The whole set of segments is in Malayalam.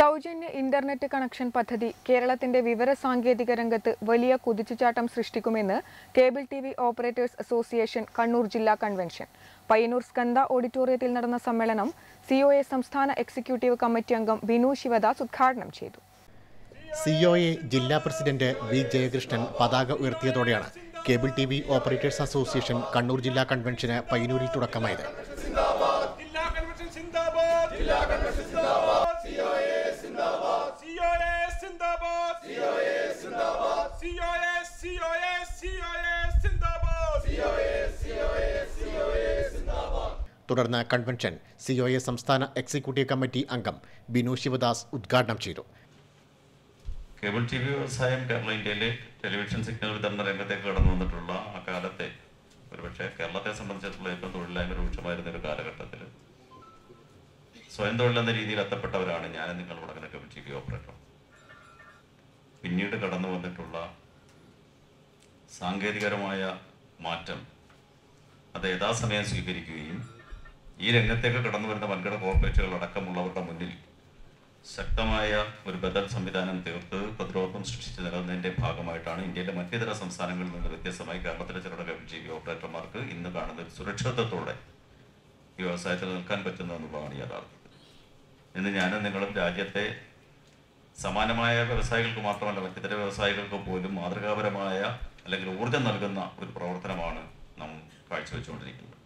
സൗജന്യ ഇന്റർനെറ്റ് കണക്ഷൻ പദ്ധതി കേരളത്തിന്റെ വിവര സാങ്കേതിക രംഗത്ത് വലിയ കുതിച്ചുചാട്ടം സൃഷ്ടിക്കുമെന്ന് cable T V operators association Kannur ജില്ലാ കൺവെൻഷൻ. പയ്യന്നൂർ സ്കന്ദ ഓഡിറ്റോറിയത്തിൽ നടന്ന സമ്മേളനം സിഒഎ സംസ്ഥാന എക്സിക്യൂട്ടീവ് കമ്മിറ്റി അംഗം ബിനു ശിവദാസ് ഉദ്ഘാടനം ചെയ്തു. സിഒഎ ജില്ലാ പ്രസിഡന്റ് വി ജയകൃഷ്ണൻ പതാക ഉയർത്തിയതോടെയാണ് cable T V operators association Kannur ജില്ലാ കൺവെൻഷന് പയ്യന്നൂരിൽ തുടക്കമായത്. COA convention C O A സംസ്ഥാന എക്സിക്യൂട്ടീവ് കമ്മിറ്റി അംഗം ബിനു ശിവദാസ് ഉദ്ഘാടനം ചെയ്തു. കേബിൾ ടി വി വ്യവസായം കേരള ഇന്ത്യയിലെ ടെലിവിഷൻ സിഗ്നൽ വിതരണ രംഗത്തേക്ക് കടന്നു വന്നിട്ടുള്ള ആ കാലത്തെ ഒരുപക്ഷെ കേരളത്തെ സംബന്ധിച്ചിടത്തോളം ഏറ്റവും തൊഴിലില്ലായ്മ രൂക്ഷമായിരുന്ന ഒരു കാലഘട്ടത്തിൽ സ്വയം തൊഴിലെന്ന രീതിയിൽ എത്തപ്പെട്ടവരാണ് ഞാൻ നിങ്ങൾ മുടങ്ങുന്ന കേബിൾ ടി വി ഓപ്പറേറ്റർ. പിന്നീട് കടന്നു വന്നിട്ടുള്ള സാങ്കേതികരമായ മാറ്റം അത് യഥാസമയം സ്വീകരിക്കുകയും ഈ രംഗത്തേക്ക് കടന്നു വരുന്ന വൻകിട കോർപ്പറേറ്റുകൾ അടക്കമുള്ളവരുടെ മുന്നിൽ ശക്തമായ ഒരു ബദൽ സംവിധാനം തീർത്ത് പ്രതിരോധം സൃഷ്ടിച്ച് നൽകുന്നതിന്റെ ഭാഗമായിട്ടാണ് ഇന്ത്യയിലെ മറ്റിതര സംസ്ഥാനങ്ങളിൽ നിന്ന് വ്യത്യസ്തമായി കേരളത്തിലെ ചെറുകിട വി ഓപ്പറേറ്റർമാർക്ക് ഇന്ന് കാണുന്ന ഒരു സുരക്ഷിതത്വത്തോടെ ഈ വ്യവസായത്തിൽ നിൽക്കാൻ പറ്റുന്ന എന്നുള്ളതാണ് യാഥാർത്ഥ്യം. ഇന്ന് ഞാനും നിങ്ങളും രാജ്യത്തെ സമാനമായ വ്യവസായികൾക്ക് മാത്രമല്ല മറ്റിതര വ്യവസായികൾക്ക് പോലും മാതൃകാപരമായ അല്ലെങ്കിൽ ഊർജം നൽകുന്ന ഒരു പ്രവർത്തനമാണ് നാം കാഴ്ചവെച്ചുകൊണ്ടിരിക്കുന്നത്.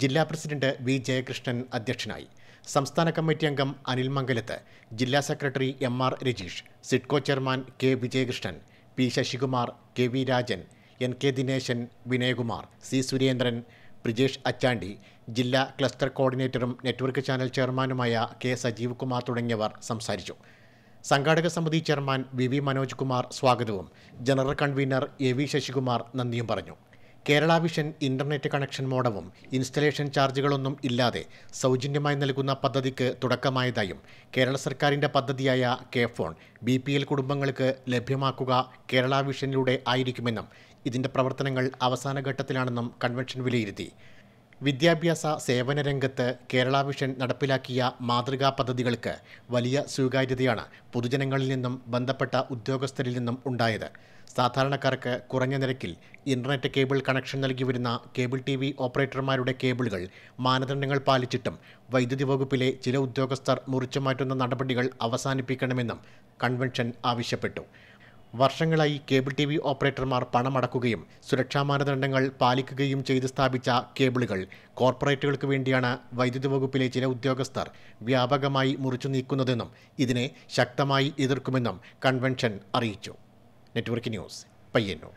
ജില്ലാ പ്രസിഡന്റ് വി ജയകൃഷ്ണൻ അധ്യക്ഷനായി സംസ്ഥാന കമ്മിറ്റി അംഗം അനിൽ മംഗലത്ത് ജില്ലാ secretary M R Rajeesh SIDCO chairman K Vijayakrishnan P Sasikumar K V Rajan N K Dineshan Vinayakumar C Surendran Brijesh Achandi ജില്ലാ ക്ലസ്റ്റർ കോർഡിനേറ്ററും നെറ്റ്വർക്ക് ചാനൽ ചെയർമാനുമായ കെ സജീവ് കുമാർ തുടങ്ങിയവർ സംസാരിച്ചു. സംഘാടക സമിതി chairman V V Manoj Kumar സ്വാഗതവും. General convener A V Sasikumar നന്ദിയും പറഞ്ഞു. കേരള വിഷൻ ഇന്റർനെറ്റ് കണക്ഷൻ മോഡവും ഇൻസ്റ്റലേഷൻ ചാർജുകളൊന്നും ഇല്ലാതെ സൗജന്യമായി നൽകുന്ന പദ്ധതിക്ക് തുടക്കമായതായും കേരള സർക്കാരിന്റെ പദ്ധതിയായ K phone B P L കുടുംബങ്ങൾക്ക് ലഭ്യമാക്കുക കേരള വിഷനിലൂടെ ആയിരിക്കുമെന്നും ഇതിന്റെ പ്രവർത്തനങ്ങൾ അവസാന ഘട്ടത്തിലാണെന്നും കൺവെൻഷൻ വിലയിരുത്തി. വിദ്യാഭ്യാസ സേവന രംഗത്ത് കേരള വിഷൻ നടപ്പിലാക്കിയ മാതൃകാ പദ്ധതികൾക്ക് വലിയ സ്വീകാര്യതയാണ് പൊതുജനങ്ങളിൽ നിന്നും ബന്ധപ്പെട്ട ഉദ്യോഗസ്ഥരിൽ നിന്നും ഉണ്ടായത്. സാധാരണക്കാർക്ക് കുറഞ്ഞ നിരക്കിൽ ഇന്റർനെറ്റ് കേബിൾ കണക്ഷൻ നൽകി വരുന്ന കേബിൾ ടി വി ഓപ്പറേറ്റർമാരുടെ കേബിളുകൾ മാനദണ്ഡങ്ങൾ പാലിച്ചിട്ടും വൈദ്യുതി വകുപ്പിലെ ചില ഉദ്യോഗസ്ഥർ മുറിച്ചു മാറ്റുന്ന നടപടികൾ അവസാനിപ്പിക്കണമെന്നും കൺവെൻഷൻ ആവശ്യപ്പെട്ടു. വർഷങ്ങളായി കേബിൾ ടി വി ഓപ്പറേറ്റർമാർ പണമടക്കുകയും സുരക്ഷാ മാനദണ്ഡങ്ങൾ പാലിക്കുകയും ചെയ്ത് സ്ഥാപിച്ച കേബിളുകൾ. കോർപ്പറേറ്റുകൾക്ക് വേണ്ടിയാണ് വൈദ്യുതി വകുപ്പിലെ ചില ഉദ്യോഗസ്ഥർ വ്യാപകമായി മുറിച്ചു നീക്കുന്നതെന്നും ഇതിനെ ശക്തമായി എതിർക്കുമെന്നും കൺവെൻഷൻ അറിയിച്ചു. Network news Payyannur.